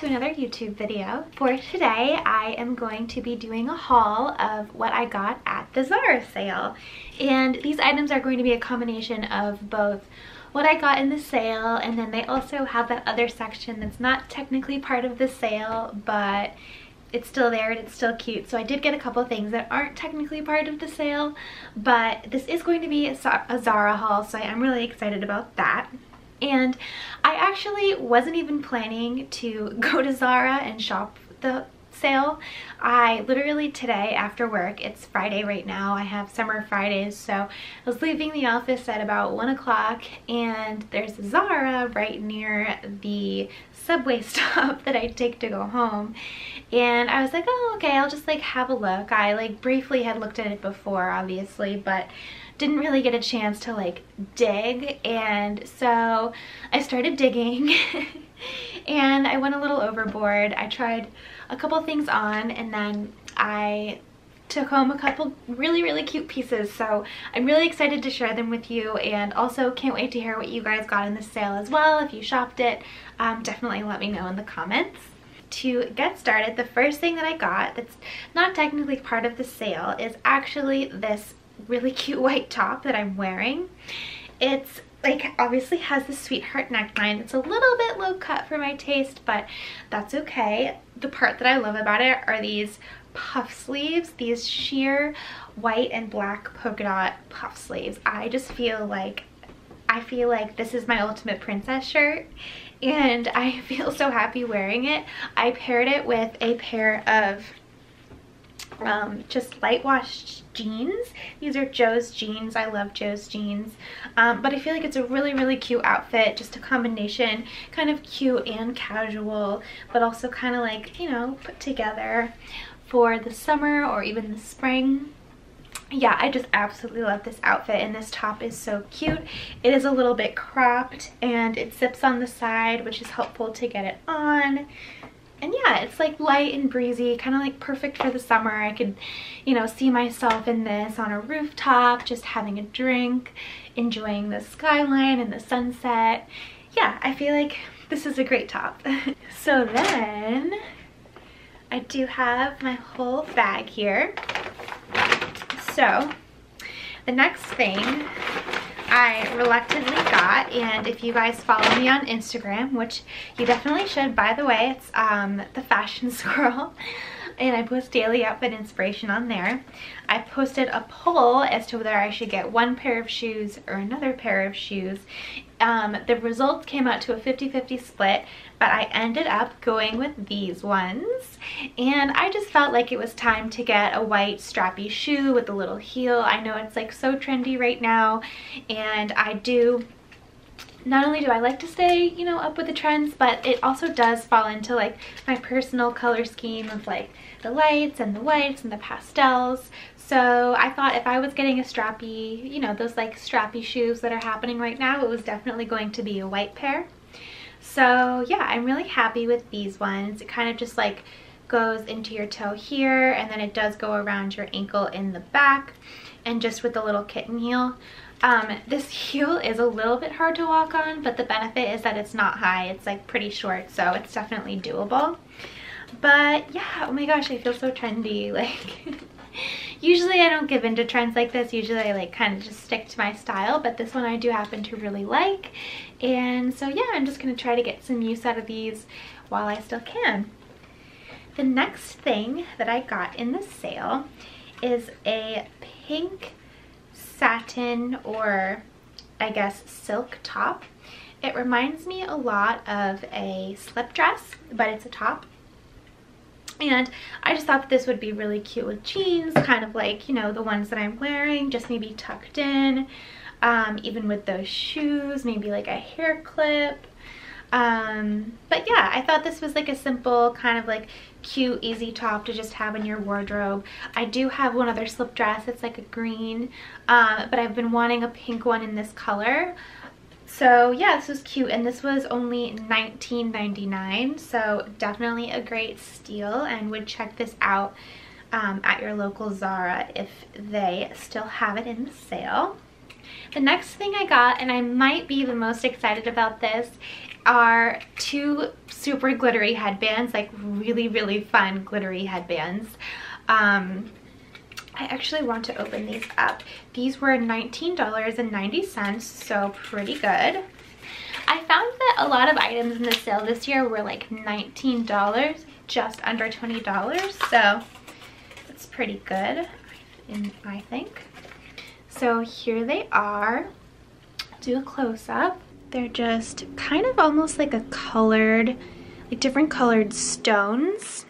to another YouTube video. For today, I am going to be doing a haul of what I got at the Zara sale. And these items are going to be a combination of both what I got in the sale and then they also have that other section that's not technically part of the sale but it's still there and it's still cute. So I did get a couple things that aren't technically part of the sale, but this is going to be a, Zara haul, so I am really excited about that. And I actually wasn't even planning to go to Zara and shop the sale. I literally today after work, it's Friday right now, I have summer Fridays, so I was leaving the office at about 1 o'clock and there's Zara right near the subway stop that I take to go home. And I was like, oh, okay, I'll just like have a look. I like briefly had looked at it before, obviously, but didn't really get a chance to like dig and so I started digging. And I went a little overboard. I tried a couple things on and then I took home a couple really really cute pieces. So I'm really excited to share them with you and also can't wait to hear what you guys got in the sale as well. If you shopped it um, definitely let me know in the comments. To get started the first thing that I got that's not technically part of the sale is actually this really cute white top that I'm wearing. It's like obviously has the sweetheart neckline. It's a little bit low cut for my taste, but that's okay. The part that I love about it are these puff sleeves, these sheer white and black polka dot puff sleeves. I just feel like I feel like this is my ultimate princess shirt and I feel so happy wearing it. I paired it with a pair of um, just light washed jeans. These are Joe's jeans. I love Joe's jeans. Um, but I feel like it's a really, really cute outfit. Just a combination, kind of cute and casual, but also kind of like, you know, put together for the summer or even the spring yeah i just absolutely love this outfit and this top is so cute it is a little bit cropped and it zips on the side which is helpful to get it on and yeah, it's like light and breezy, kind of like perfect for the summer. I could, you know, see myself in this on a rooftop, just having a drink, enjoying the skyline and the sunset. Yeah, I feel like this is a great top. so then I do have my whole bag here. So the next thing I reluctantly got and if you guys follow me on Instagram which you definitely should by the way it's um, the fashion squirrel and I post daily outfit inspiration on there. I posted a poll as to whether I should get one pair of shoes or another pair of shoes. Um, the results came out to a 50-50 split, but I ended up going with these ones. And I just felt like it was time to get a white strappy shoe with a little heel. I know it's like so trendy right now, and I do not only do I like to stay, you know, up with the trends, but it also does fall into like my personal color scheme of like the lights and the whites and the pastels. So I thought if I was getting a strappy, you know, those like strappy shoes that are happening right now, it was definitely going to be a white pair. So yeah, I'm really happy with these ones. It kind of just like goes into your toe here and then it does go around your ankle in the back and just with the little kitten heel. Um, this heel is a little bit hard to walk on, but the benefit is that it's not high. It's like pretty short, so it's definitely doable. But yeah, oh my gosh, I feel so trendy. Like, usually I don't give into trends like this. Usually I like kind of just stick to my style, but this one I do happen to really like. And so yeah, I'm just gonna try to get some use out of these while I still can. The next thing that I got in the sale is a pink satin or I guess silk top. It reminds me a lot of a slip dress, but it's a top. And I just thought that this would be really cute with jeans, kind of like, you know, the ones that I'm wearing, just maybe tucked in. Um, even with those shoes, maybe like a hair clip. Um, but yeah, I thought this was like a simple kind of like cute, easy top to just have in your wardrobe. I do have one other slip dress. It's like a green, um, but I've been wanting a pink one in this color. So yeah, this was cute and this was only $19.99. So definitely a great steal and would check this out um, at your local Zara if they still have it in sale. The next thing I got, and I might be the most excited about this, are two super glittery headbands, like really, really fun glittery headbands. Um, I actually want to open these up. These were $19.90, so pretty good. I found that a lot of items in the sale this year were like $19, just under $20, so it's pretty good, I think. So here they are. Do a close-up. They're just kind of almost like a colored, like different colored stones.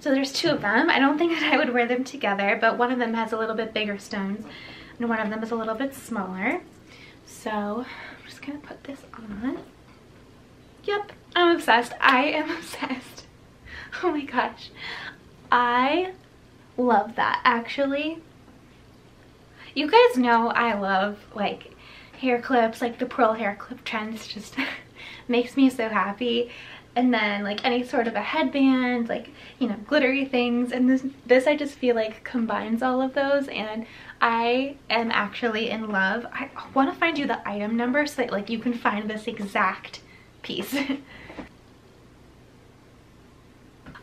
So there's two of them. I don't think that I would wear them together, but one of them has a little bit bigger stones and one of them is a little bit smaller. So I'm just gonna put this on. Yep, I'm obsessed. I am obsessed. Oh my gosh. I love that actually. You guys know I love like hair clips, like the pearl hair clip trends just makes me so happy. And then like any sort of a headband, like, you know, glittery things. And this, this I just feel like combines all of those and I am actually in love. I want to find you the item number so that like you can find this exact piece.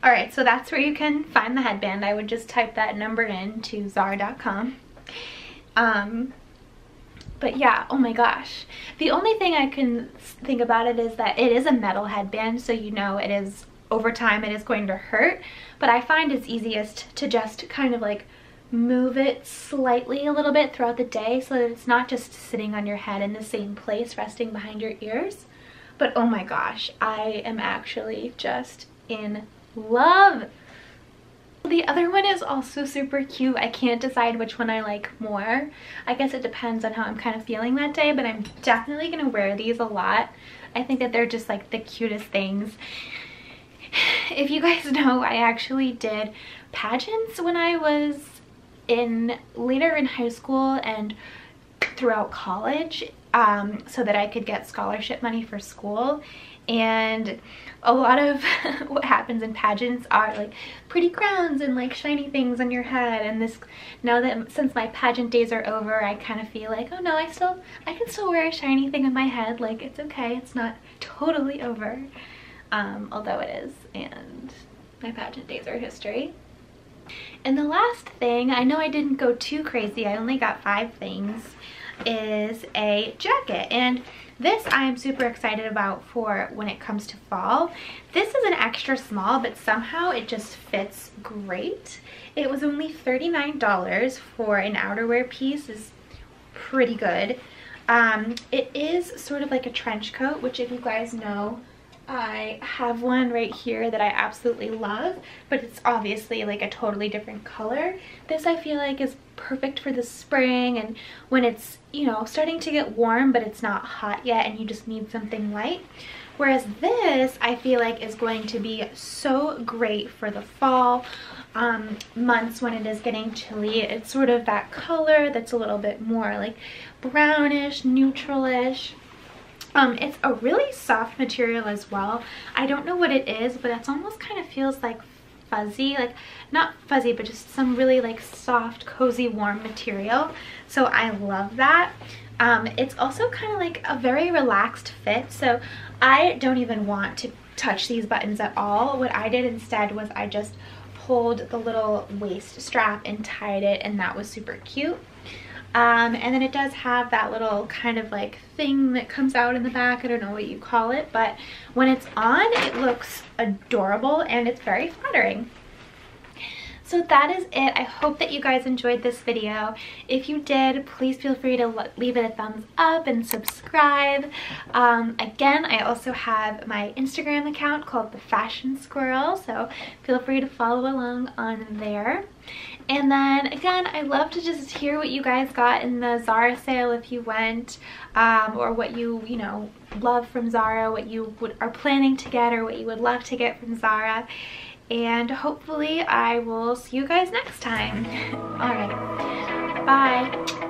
Alright, so that's where you can find the headband. I would just type that number in to Zara.com. Um, but yeah, oh my gosh. The only thing I can think about it is that it is a metal headband, so you know it is, over time it is going to hurt. But I find it's easiest to just kind of like move it slightly a little bit throughout the day so that it's not just sitting on your head in the same place, resting behind your ears. But oh my gosh, I am actually just in love the other one is also super cute. I can't decide which one I like more. I guess it depends on how I'm kind of feeling that day, but I'm definitely going to wear these a lot. I think that they're just like the cutest things. If you guys know, I actually did pageants when I was in later in high school and throughout college um, so that I could get scholarship money for school. And a lot of what happens in pageants are like pretty crowns and like shiny things on your head. And this now that since my pageant days are over I kind of feel like oh no I still I can still wear a shiny thing on my head. Like it's okay. It's not totally over um, although it is. And my pageant days are history. And the last thing I know I didn't go too crazy. I only got five things is a jacket and this I am super excited about for when it comes to fall. This is an extra small, but somehow it just fits great. It was only $39 for an outerwear piece is pretty good. Um, it is sort of like a trench coat, which if you guys know, I have one right here that I absolutely love, but it's obviously like a totally different color. This I feel like is perfect for the spring and when it's, you know, starting to get warm but it's not hot yet and you just need something light. Whereas this I feel like is going to be so great for the fall um, months when it is getting chilly. It's sort of that color that's a little bit more like brownish, neutralish um, it's a really soft material as well. I don't know what it is, but it's almost kind of feels like fuzzy, like not fuzzy, but just some really like soft, cozy, warm material. So I love that. Um, it's also kind of like a very relaxed fit. So I don't even want to touch these buttons at all. What I did instead was I just pulled the little waist strap and tied it and that was super cute. Um, and then it does have that little kind of like thing that comes out in the back. I don't know what you call it, but when it's on, it looks adorable and it's very flattering. So that is it. I hope that you guys enjoyed this video. If you did, please feel free to leave it a thumbs up and subscribe. Um, again, I also have my Instagram account called The Fashion Squirrel, so feel free to follow along on there. And then again, I love to just hear what you guys got in the Zara sale if you went, um, or what you, you know, love from Zara, what you would, are planning to get, or what you would love to get from Zara. And hopefully I will see you guys next time. Alright, bye.